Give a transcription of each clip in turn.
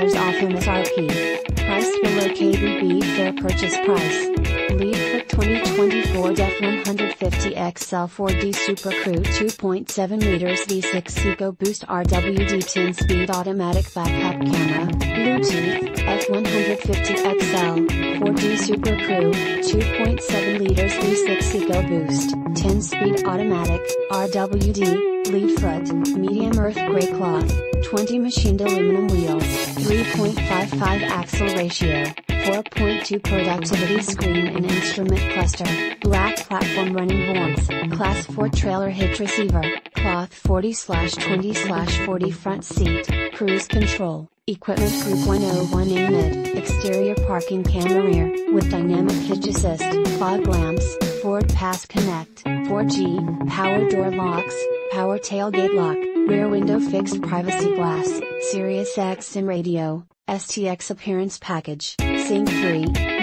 off MSRP. Price below KBB fair purchase price. Lead Foot 2024 DEF 150 XL 4D Super Crew 2.7 liters V6 EcoBoost RWD 10 speed automatic backup camera, Bluetooth, F150 XL, 4D Super Crew, 2.7 liters V6 EcoBoost, 10 speed automatic, RWD, lead foot, medium earth gray cloth, 20 machined aluminum wheels, 3.55 axle ratio, 4.2 productivity screen and instrument cluster, black platform running boards, class 4 trailer hitch receiver, cloth 40 slash 20 slash 40 front seat, cruise control, equipment group 101A mid, exterior parking camera rear, with dynamic hitch assist, fog lamps, Ford Pass Connect, 4G, power door locks, power tailgate lock, rear window fixed privacy glass, Sirius XM radio, STX appearance package, Sync 3,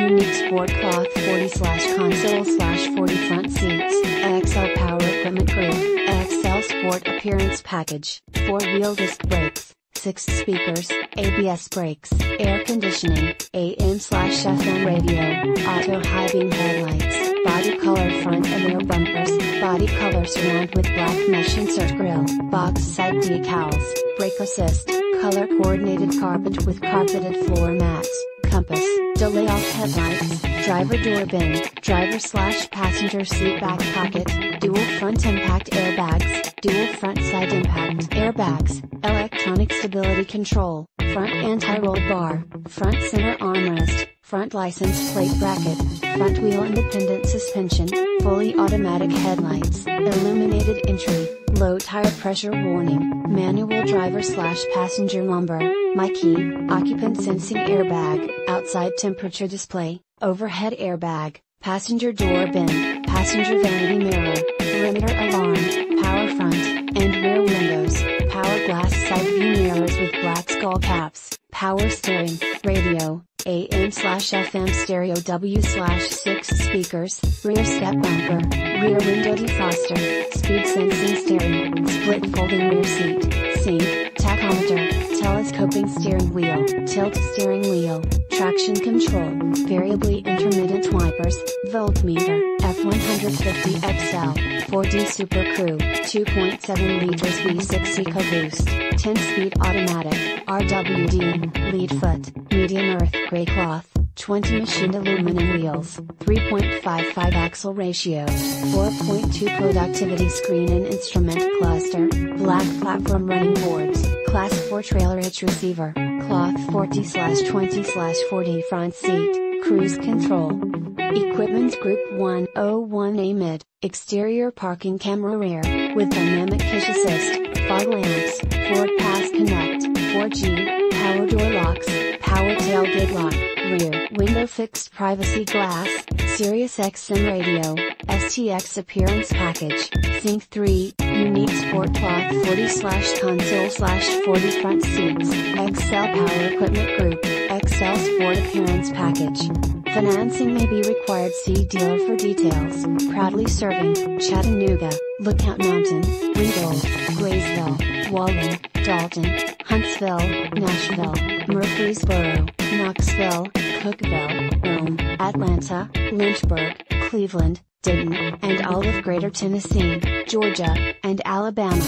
unique sport cloth 40 slash console slash 40 front seats, XL power equipment group, XL sport appearance package, 4 wheel disc brakes, 6 speakers, ABS brakes, air conditioning, AM slash FM radio, auto high beam headlights, body color front and rear bumpers, body color surround with black mesh insert grille, box side decals, brake assist, color coordinated carpet with carpeted floor mats, compass, delay off headlights, driver door bin, driver slash passenger seat back pocket, dual front impact airbags, dual front side impact airbags, electronic stability control, front anti-roll bar, front center armrest, front license plate bracket, front wheel independent suspension, fully automatic headlights, illuminated entry, low tire pressure warning, manual driver slash passenger lumbar, MyKey, occupant sensing airbag, outside temperature display, overhead airbag, passenger door bin, passenger vanity mirror, perimeter alarm, power front, and rear windows, power glass side view mirrors with black skull caps, power steering, radio, AM slash FM stereo W slash 6 speakers, rear step bumper, rear window defroster, speed sensing steering, split folding rear seat, sync, tachometer, telescoping steering wheel, tilt steering wheel, traction control, variably intermittent wipers, voltmeter, F150 XL, 4D Super Crew, 2.7 liters V6 EcoBoost, 10 speed automatic, RWD, lead foot, medium earth gray cloth, 20 machined aluminum wheels, 3.55 axle ratio, 4.2 productivity screen and instrument cluster, black platform running boards, class 4 trailer hitch receiver, cloth 40 20 40 front seat, cruise control. Equipment Group 101A mid, exterior parking camera rear, with dynamic hitch assist, fog lamps, Ford Pass Connect, 4G, power door locks, power tailgate lock, rear window fixed privacy glass, Sirius XM radio, STX appearance package, Sync 3, unique sport cloth 40 slash console slash 40 front seats, XL power equipment group, XL sport appearance package. Financing may be required see dealer for details. Proudly serving, Chattanooga, Lookout Mountain, Ringgold, Graysville, Walden, Dalton, Huntsville, Nashville, Murfreesboro, Knoxville, Cookeville, Rome, Atlanta, Lynchburg, Cleveland, Dayton, and all of Greater Tennessee, Georgia, and Alabama.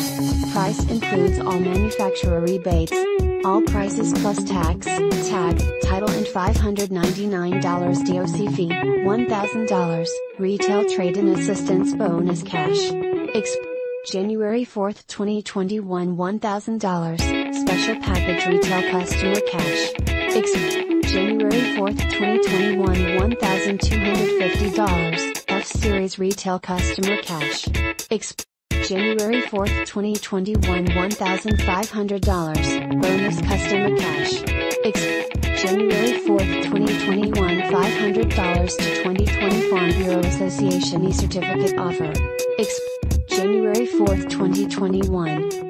Price includes all manufacturer rebates. All prices plus tax, tag, title and $599 DOC fee, $1,000, retail trade and assistance bonus cash. Exp- January 4, 2021 $1,000, special package retail customer cash. Exp- January 4, 2021 $1,250, F Series retail customer cash. Exp- January 4, 2021 $1,500, bonus customer cash. Exp- January 4, 2021 $500 to 2020 Farm Bureau Association e-certificate offer. Exp- January 4, 2021